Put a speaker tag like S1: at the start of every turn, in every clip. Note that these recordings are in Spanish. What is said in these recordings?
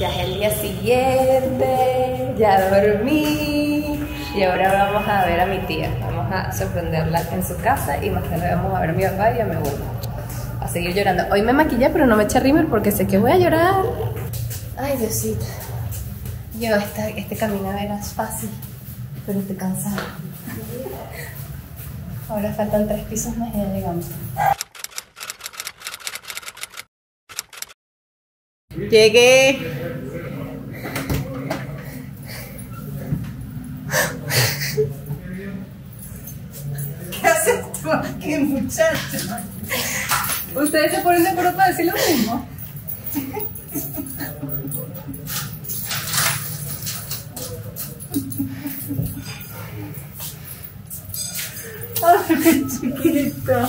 S1: Ya es el día siguiente, ya dormí y ahora vamos a ver a mi tía. Vamos a sorprenderla en su casa y más tarde vamos a ver a mi papá y a mi abuela. A seguir llorando. Hoy me maquillé pero no me eché rímel porque sé que voy a llorar. Ay, Diosito. Yo, este camino era fácil, pero estoy cansada. Ahora faltan tres pisos más y ya llegamos. Llegué.
S2: ¿Qué haces tú aquí, muchacho?
S1: ¿Ustedes se ponen de acuerdo para decir lo mismo?
S2: Ay, chiquito.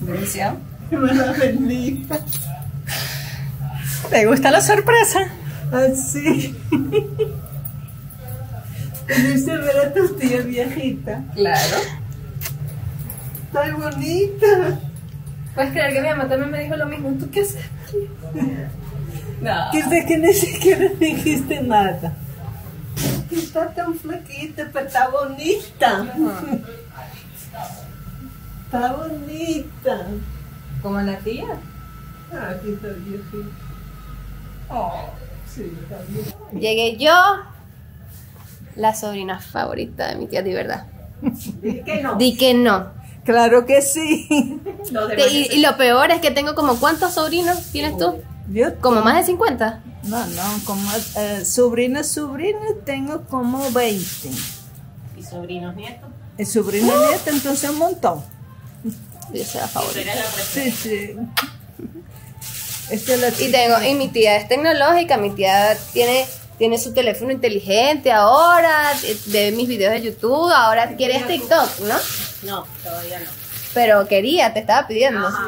S1: Bendición.
S2: Me la bendiga.
S1: ¿Te gusta la sorpresa?
S2: Así. Dice ver a tu tía viejita.
S1: Claro.
S2: Está bonita.
S1: ¿Puedes creer que mi mamá también me dijo lo mismo? ¿Tú qué haces? No.
S2: Que sé que ni siquiera dijiste nada. Está tan flaquita, pero está bonita. Está bonita.
S1: ¿Como la tía?
S2: Ah, aquí está viejita.
S1: Oh. Llegué yo, la sobrina favorita de mi tía, de verdad.
S2: Dije que no.
S1: Di que no.
S2: Claro que sí.
S1: Te- y, y lo peor es que tengo como, ¿cuántos sobrinos tienes tú?
S2: Yo
S1: ¿Como más de 50?
S2: No, no, como eh, sobrina, sobrina, tengo como 20.
S3: ¿Y sobrinos nietos?
S2: El sobrino nieto, entonces un montón.
S1: Yo soy la favorita.
S2: Sí, sí. Esta es la
S1: Y tengo, y mi tía es tecnológica, mi tía tiene, tiene su teléfono inteligente ahora, ve mis videos de YouTube, ahora quiere TikTok, ¿no?
S3: No, todavía no.
S1: Pero quería, te estaba pidiendo.
S3: Ajá.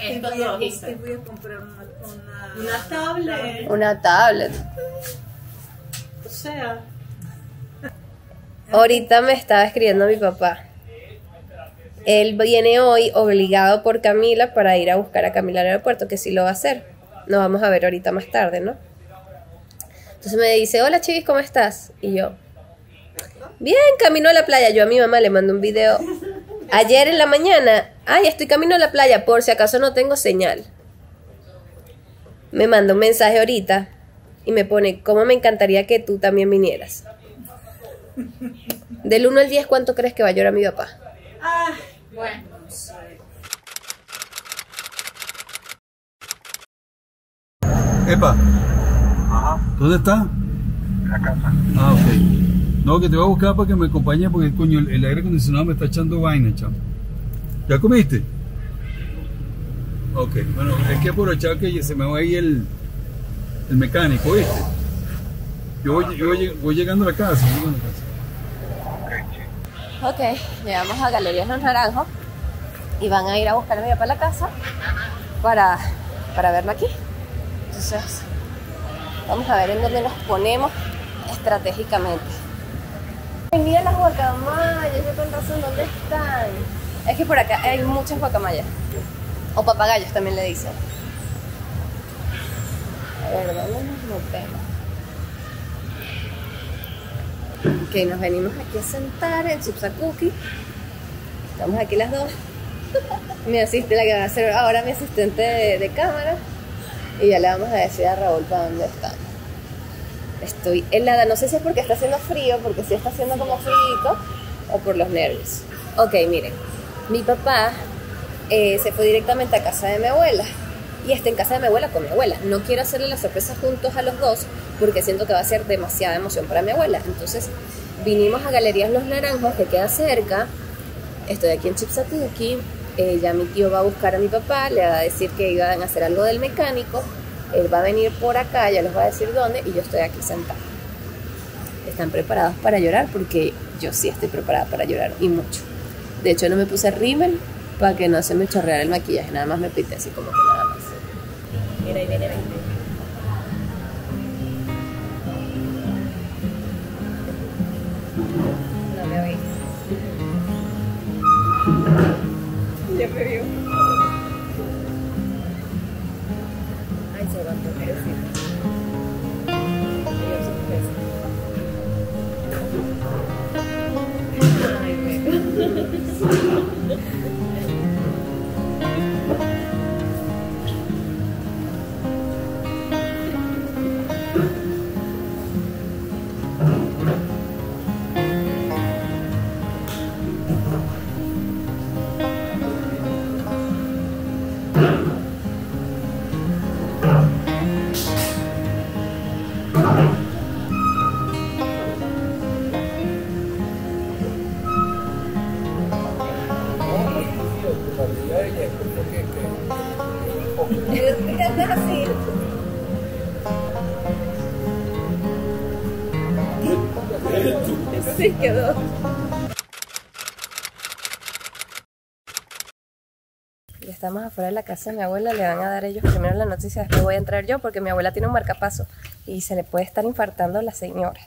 S3: Esto
S2: voy a-
S3: lo hice.
S2: y voy a comprar una, una,
S3: Una tablet.
S1: Una tablet.
S2: O sea,
S1: Ahorita me estaba escribiendo mi papá. Él viene hoy obligado por Camila para ir a buscar a Camila al aeropuerto, que sí lo va a hacer. Nos vamos a ver ahorita más tarde, ¿no? Entonces me dice, hola Chivis, ¿cómo estás? Y yo, bien, camino a la playa. Yo a mi mamá le mando un video ayer en la mañana. Ay, estoy camino a la playa, por si acaso no tengo señal. Me manda un mensaje ahorita y me pone, ¿cómo me encantaría que tú también vinieras? Del 1 al 10, ¿cuánto crees que va a llorar mi papá?
S3: Bueno, no sé.
S4: Epa. ¿Dónde está? En la casa. Ah, ok. No, que te voy a buscar para que me acompañe porque coño, el, el aire acondicionado me está echando vaina, chamo. ¿Ya comiste? Ok, bueno, hay que aprovechar que se me va ahí el, el mecánico, ¿viste? Yo voy, yo voy, voy llegando a la casa. voy llegando a la casa.
S1: Ok, llegamos a Galerías Los Naranjos y van a ir a buscar a mi papá a la casa para, para verlo aquí. Entonces, vamos a ver en dónde nos ponemos estratégicamente. Mira las guacamayas, yo con razón, ¿dónde están? Es que por acá hay muchas guacamayas. O papagayos también le dicen. A ver, ¿dónde nos metemos? Ok, nos venimos aquí a sentar en Chipsakuki. Estamos aquí las dos. mi asistente, la que va a ser ahora mi asistente de, cámara. Y ya le vamos a decir a Raúl para dónde estamos. Estoy helada, no sé si es porque está haciendo frío, porque sí está haciendo como frío, o por los nervios. Ok, miren, mi papá eh, se fue directamente a casa de mi abuela. Y está en casa de mi abuela con mi abuela. No quiero hacerle la sorpresa juntos a los dos porque siento que va a ser demasiada emoción para mi abuela. Entonces vinimos a Galerías Los Naranjos, que queda cerca. Estoy aquí en Chipsatuki. Eh, ya mi tío va a buscar a mi papá, le va a decir que iban a hacer algo del mecánico. Él va a venir por acá, ya les va a decir dónde, y yo estoy aquí sentada. ¿Están preparados para llorar? Porque yo sí estoy preparada para llorar, y mucho. De hecho, no me puse rímel para que no se me chorreara el maquillaje, nada más me pinté así como que nada más. Mira, mira, mira. No Sí, quedó. Ya estamos afuera de la casa de mi abuela, le van a dar ellos primero la noticia, después voy a entrar yo porque mi abuela tiene un marcapaso y se le puede estar infartando a la señora.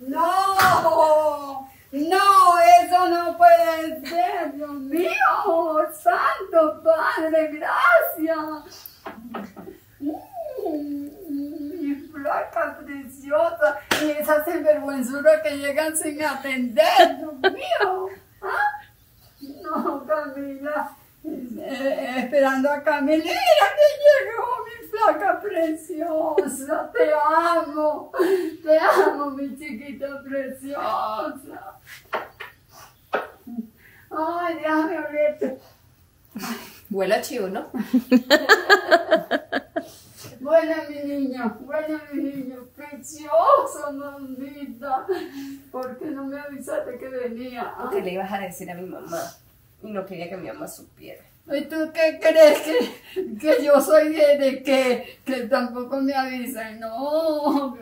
S5: No, no, eso no puede ser, Dios mío, Santo Padre, gracias. Mm, Mi flaca preciosa y esa sinvergüenzura que llegan sin atender, Dios mío. ¿Ah? No, Camila, eh, esperando a Camila, mira que llegó mi flaca preciosa, te amo, te amo, mi chiquita preciosa. Ay, déjame olerte.
S1: Huele a chivo, ¿no?
S5: Buena mi niño, buena mi niño, precioso, mamita. ¿Por qué no me avisaste que venía?
S1: Porque le ibas a decir a mi mamá y no quería que mi mamá supiera.
S5: ¿Y tú qué crees que, que yo soy de, de que, que tampoco me avisan? No,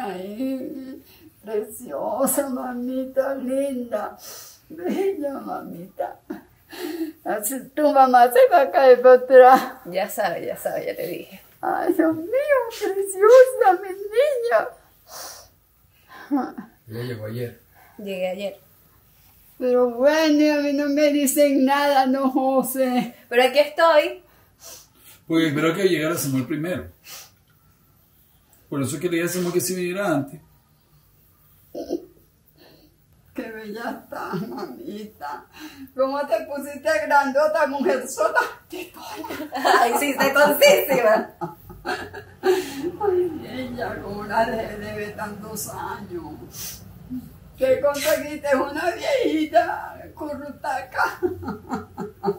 S5: ahí. Preciosa, mamita linda. Bella, mamita. Así tu mamá se va a caer para atrás.
S1: Ya sabe, ya sabe, ya te dije.
S5: Ay, Dios mío, preciosa, mi niña.
S4: Ella llegó ayer.
S1: Llegué ayer.
S5: Pero bueno, a mí no me dicen nada, no, José.
S1: Pero aquí estoy.
S4: Pues espero que llegara Samuel primero. Por eso quería Samuel que se viniera antes.
S5: Qué bella estás, mamita. ¿Cómo te pusiste grandota, mujer sola?
S1: Ay, sí, está concísima.
S5: Ay, ella, como la de, debe tantos años. Que conseguiste una viejita currutaca.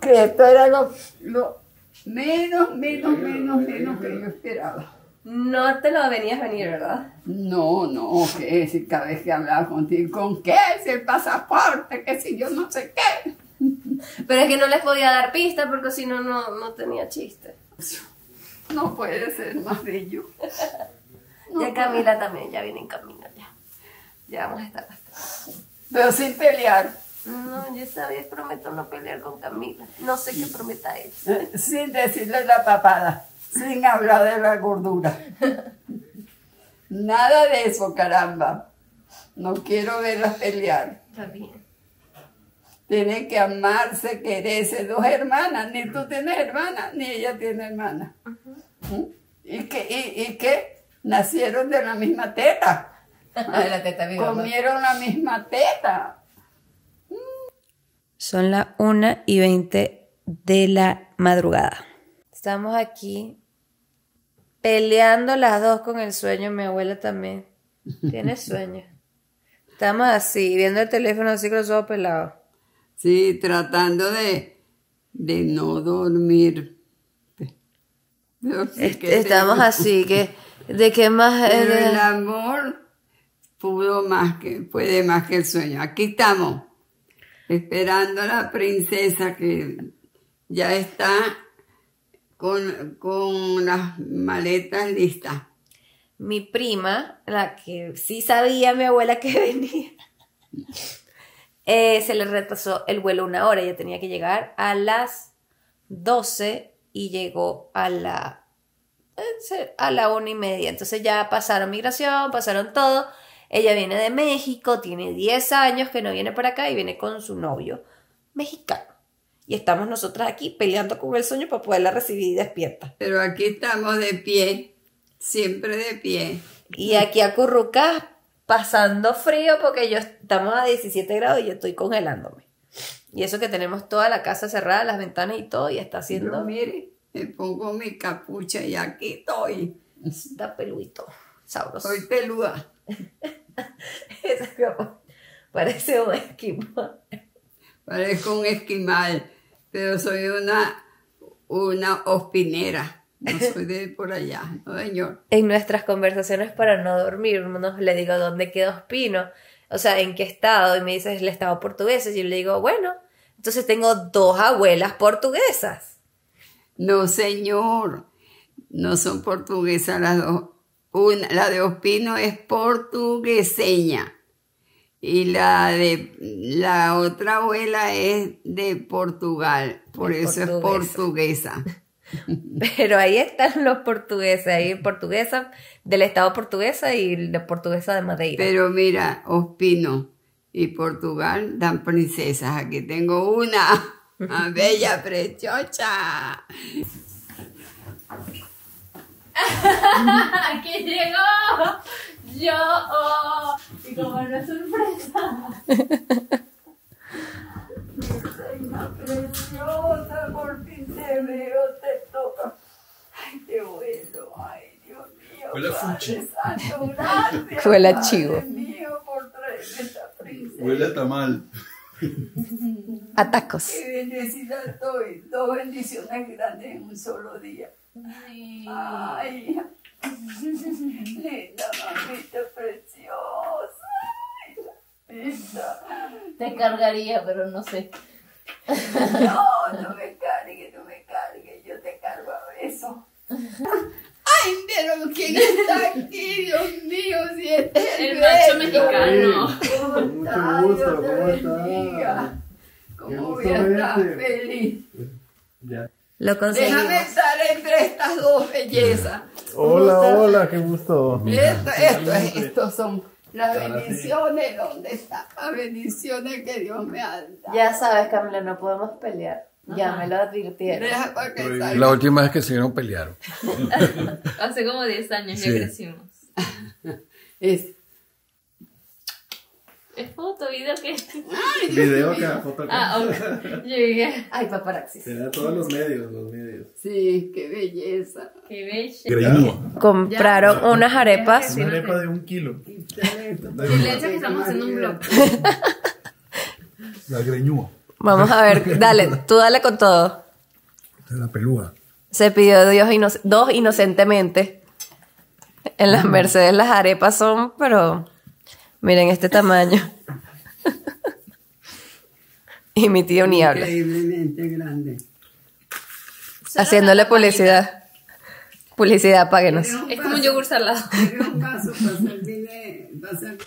S5: Que esto era lo, lo menos, menos, menos, menos que yo esperaba.
S1: No te lo venías venir, ¿verdad?
S5: No, no, que si cada vez que hablaba contigo, ¿con qué? Si el pasaporte, que si yo no sé qué.
S1: Pero es que no les podía dar pista porque si no, no no tenía chiste.
S5: No puede ser más bello.
S1: Ya Camila también, ya viene en camino ya. Ya vamos a estar hasta.
S5: Pero sin pelear,
S1: No, yo sabía, prometo no pelear con Camila. No sé qué prometa ella.
S5: eh, sin decirle la papada, sin hablar de la gordura. Nada de eso, caramba. No quiero verlas pelear.
S1: Está bien.
S5: Tienen que amarse, quererse. Dos hermanas, ni tú tienes hermana, ni ella tiene hermana. ¿Y que y, y qué? Nacieron de la misma teta.
S1: Ay, la teta de mi mamá.
S5: Comieron la misma teta.
S6: Son las 1 y 20 de la madrugada.
S1: Estamos aquí peleando las dos con el sueño. Mi abuela también tiene sueño. Estamos así, viendo el teléfono así con los ojos pelados.
S5: Sí, tratando de, de no dormir.
S1: Est- Estamos así, que ¿de qué más?
S5: Pero el amor pudo más que, puede más que el sueño. Aquí estamos, esperando a la princesa que ya está con, con las maletas listas.
S1: Mi prima, la que sí sabía mi abuela que venía, eh, se le retrasó el vuelo una hora. Ella tenía que llegar a las 12 y llegó a la... eh, a la una y media. Entonces ya pasaron migración, pasaron todo. Ella viene de México, tiene 10 años que no viene para acá y viene con su novio mexicano. Y estamos nosotras aquí peleando con el sueño para poderla recibir despierta.
S5: Pero aquí estamos de pie, siempre de pie.
S1: Y aquí acurrucas pasando frío porque yo estamos a 17 grados y yo estoy congelándome. Y eso que tenemos toda la casa cerrada, las ventanas y todo, y está haciendo...
S5: mire, me pongo mi capucha y aquí estoy.
S1: Está peluito, sabroso.
S5: Soy peluda.
S1: Ese como- Parece un esquimal.
S5: Parezco un esquimal, pero soy una, una ospinera. No soy de por allá, no señor.
S1: En nuestras conversaciones para no dormirnos, le digo dónde quedó Espino, o sea, en qué estado, y me dice el estado portugués, y yo le digo, bueno, entonces tengo dos abuelas portuguesas.
S5: No señor, no son portuguesas las dos. Una, la de Ospino es portugueseña y la de la otra abuela es de Portugal, por
S1: Es
S5: eso es
S1: portuguesa. Pero ahí están los portugueses, ahí portuguesa del estado portuguesa y la portuguesa de Madeira.
S5: Pero mira, Ospino y Portugal dan princesas. Aquí tengo una, una bella preciosa.
S3: ¡Aquí llegó! ¡Yo! Y como no es sorpresa.
S5: Preciosa, por fin te veo, te toca. Ay, qué bueno, ay, Dios mío.
S4: Huele a fuchi.
S1: Huele a chivo.
S5: mío, por traerme esta princesa.
S4: Huele a tamal.
S1: A tacos.
S5: Qué bendecida estoy. Dos bendiciones grandes en un solo día. Ay, linda mamita preciosa. Linda.
S3: Te cargaría, pero no sé.
S5: No, no me cargue, no me cargue, yo te cargo a beso. Ay, pero ¿quién está aquí? Dios mío, si este es
S3: El macho
S5: bello.
S3: mexicano.
S5: ¿Cómo
S7: Mucho gusto, ¿cómo estás?
S5: ¿Cómo voy a estar feliz?
S7: Ya.
S1: Lo conseguimos.
S5: Déjame estar entre estas dos bellezas.
S7: Hola, hola, qué gusto.
S5: Esto, esto, es- estos son las bendiciones. ¿Dónde están las bendiciones que Dios me ha dado?
S1: Ya sabes, Camila, no podemos pelear. Ya me lo advirtieron.
S4: La última vez que se vieron pelearon.
S3: Hace como 10 años
S4: Sí.
S3: ya crecimos.
S5: Es-
S3: ¿Es foto, video qué?
S7: Video acá, foto acá.
S3: Ah, ok. Llegué.
S1: Ay, paparaxis.
S7: Tenía todos los medios, los medios.
S5: Sí, qué belleza.
S3: Qué bello.
S4: Greñúa.
S1: Compraron unas arepas.
S7: Una arepa de un kilo.
S3: Silencio que estamos haciendo un blog.
S4: La greñúa.
S1: Vamos a ver, dale, tú dale con todo.
S4: La pelúa.
S1: Se pidió Dios dos inocentemente. En las Mercedes las arepas son, pero miren este tamaño. y mi tío ni habla.
S5: Increíblemente grande.
S1: Haciéndole publicidad. Publicidad, páguenos.
S3: Es como un yogur salado.
S5: Un vaso para servirle, para ser-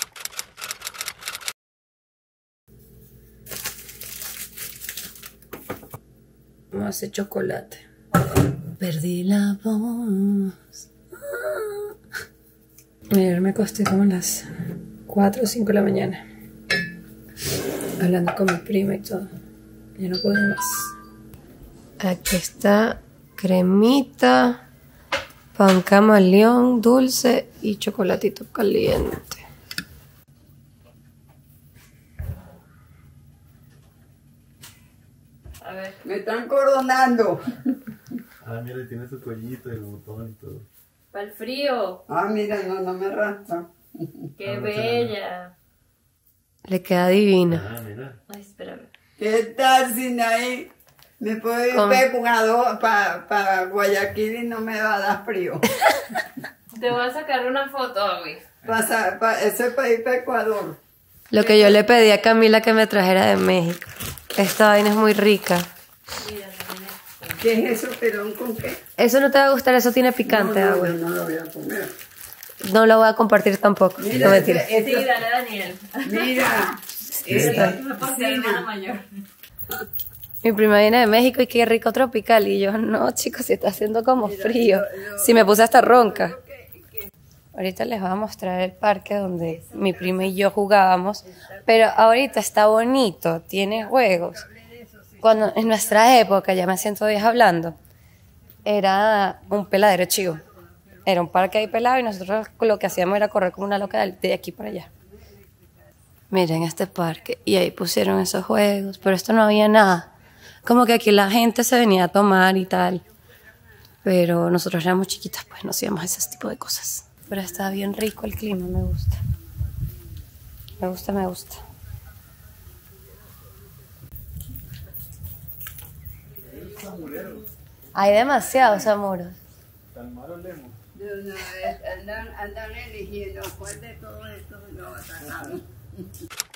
S1: Vamos a hacer chocolate. Perdí la voz. Ayer me acosté como las 4 o 5 de la mañana. Hablando con mi prima y todo. Ya no puedo más. Aquí está cremita, pan camaleón, dulce y chocolatito caliente.
S3: A ver.
S5: Me están coronando.
S7: Ah, mira, tiene su collito y el botón y todo.
S3: Para el frío.
S5: Ah, mira, no, no me arrastra.
S3: Qué
S7: Ah,
S3: bella.
S1: Le queda divina.
S7: Ah, mira.
S3: Ay, espérame.
S5: ¿Qué tal, Sinaí? Me puedo ir para pa Guayaquil y no me va a dar frío.
S3: Te voy a sacar una foto, güey.
S5: Pasa, pa, eso es para ir para Ecuador.
S1: Lo que yo le pedí a Camila que me trajera de México. Esta vaina es muy rica.
S5: ¿Qué es eso, perón con qué?
S1: Eso no te va a gustar, eso tiene picante,
S5: no, no,
S1: agua.
S5: no lo voy a comer.
S1: No lo voy a compartir tampoco.
S5: Mira,
S1: no mentira.
S5: este-
S3: Sí, dale, Daniel.
S5: mira,
S3: Esta.
S1: Mi prima viene de México y qué rico tropical. Y yo, no, chicos, si está haciendo como frío. Si me puse hasta ronca. Ahorita les voy a mostrar el parque donde mi prima y yo jugábamos. Pero ahorita está bonito, tiene juegos. Cuando en nuestra época, ya me siento vieja hablando, era un peladero chivo. Era un parque ahí pelado y nosotros lo que hacíamos era correr como una loca de aquí para allá. Miren este parque y ahí pusieron esos juegos, pero esto no había nada. Como que aquí la gente se venía a tomar y tal. Pero nosotros éramos chiquitas, pues no hacíamos ese tipo de cosas. Pero está bien rico el clima, me gusta. Me gusta, me gusta. Hay demasiados amuros.
S5: De una vez andan, andan eligiendo cuál de todo esto lo va a.